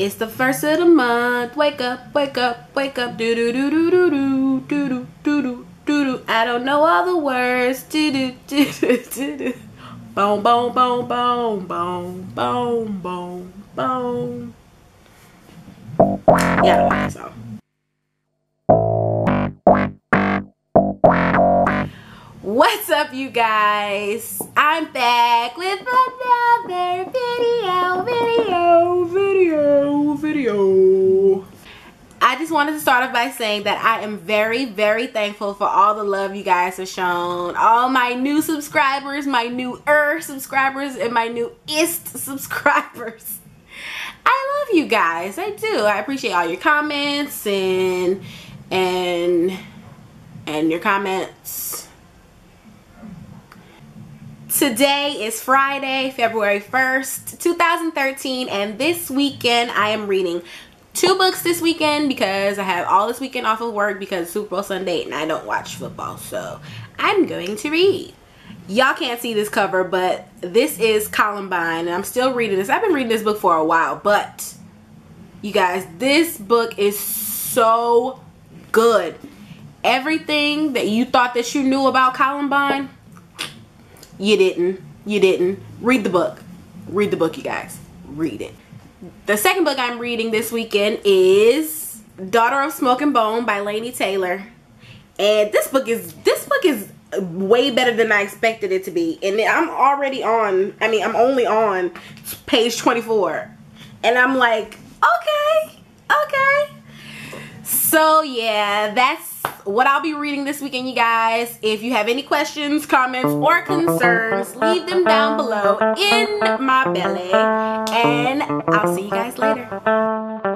It's the first of the month. Wake up, wake up, wake up. Do do do do do do do do do do do do. I don't know all the words. Do do do do do do. Boom, boom, boom, boom, boom, boom, boom, boom. Yeah, I. What's up, you guys? I'm back with another just wanted to start off by saying that I am very, very thankful for all the love you guys have shown. All my new subscribers, my new er subscribers, and my new ist subscribers. I love you guys. I do. I appreciate all your comments and and and your comments Today is Friday, February 1st, 2013, and this weekend I am reading two books this weekend because I have all this weekend off of work because Super Bowl Sunday and I don't watch football, so I'm going to read. Y'all can't see this cover, but this is Columbine, and I'm still reading this. I've been reading this book for a while, but you guys, this book is so good. Everything that you thought that you knew about Columbine, you didn't. You didn't. Read the book. Read the book, you guys. Read it. The second book I'm reading this weekend is Daughter of Smoke and Bone by Laini Taylor. And this book is this book is way better than I expected it to be. And I'm already on, I mean, I'm only on page 24. And I'm like, okay, okay. So yeah, that's what I'll be reading this weekend, you guys. If you have any questions, comments, or concerns, leave them down below in my belly. And I'll see you guys later.